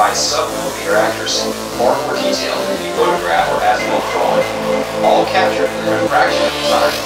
By sub-millimeter accuracy. Far more detail in the photograph or as-built drawing. All captured in a fraction of the time of